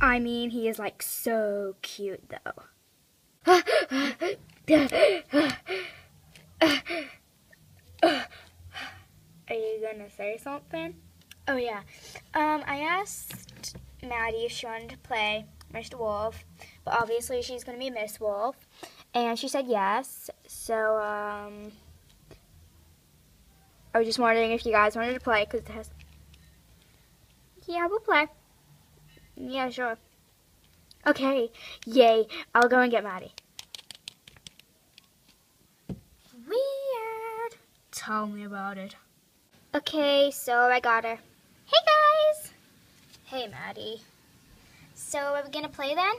I mean, he is like so cute though. Are you gonna say something? Oh yeah. Um, I asked Maddie if she wanted to play Mr. Wolf, but obviously she's gonna be Miss Wolf, and she said yes. So um, I was just wondering if you guys wanted to play because it has. Yeah, we'll play. Yeah, sure. Okay, yay. I'll go and get Maddie. Weird. Tell me about it. Okay, so I got her. Hey, guys. Hey, Maddie. So, are we gonna play then?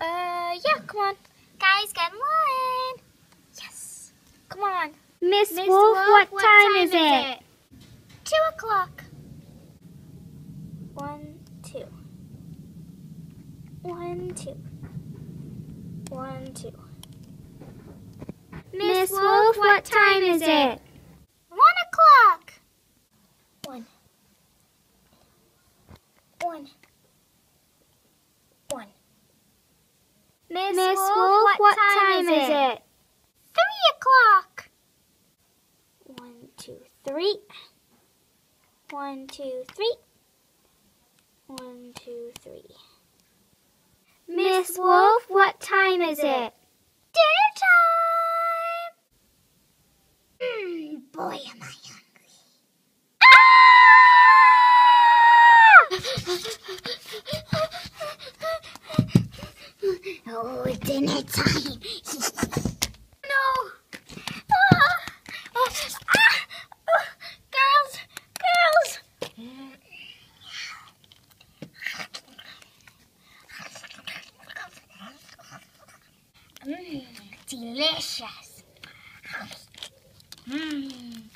Uh, yeah, come on. Guys, get in line. Yes. Come on. Miss, Miss Wolf, what time is it? Two o'clock. One, two. One, two. One, two. Miss Wolf, what time is it? One o'clock. One. One. One. Miss, Miss Wolf, what time is it? Three o'clock. One, two, three. One, two, three. One, two, three. Miss Wolf, what time is it? Dinner time! Mm, boy, am I hungry. Oh, dinner time. no. Ah, oh, ah, oh, girls, girls. Mmm, delicious. Mmm.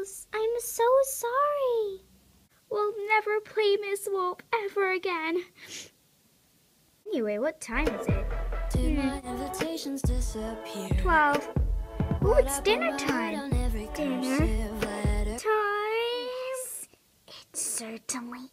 Girls, I'm so sorry. We'll never play Miss Wolf ever again. Anyway, what time is it? Did hmm. my invitations disappear? Twelve. Oh, it's dinner time. Dinner. Time. It certainly